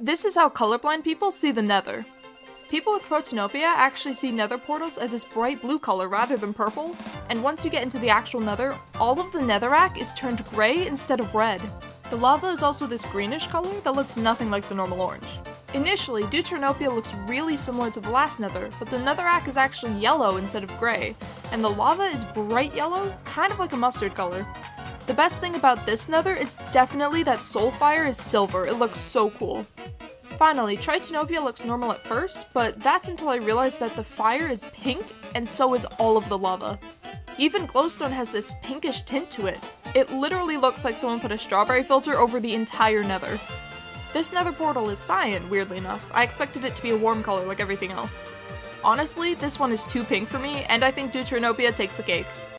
This is how colorblind people see the nether. People with protanopia actually see nether portals as this bright blue color rather than purple, and once you get into the actual nether, all of the netherrack is turned gray instead of red. The lava is also this greenish color that looks nothing like the normal orange. Initially, Deuteranopia looks really similar to the last nether, but the netherrack is actually yellow instead of grey, and the lava is bright yellow, kind of like a mustard color. The best thing about this nether is definitely that Soulfire is silver, it looks so cool. Finally, Tritanopia looks normal at first, but that's until I realized that the fire is pink, and so is all of the lava. Even Glowstone has this pinkish tint to it. It literally looks like someone put a strawberry filter over the entire nether. This nether portal is cyan, weirdly enough. I expected it to be a warm color like everything else. Honestly, this one is too pink for me, and I think Deuteranopia takes the cake.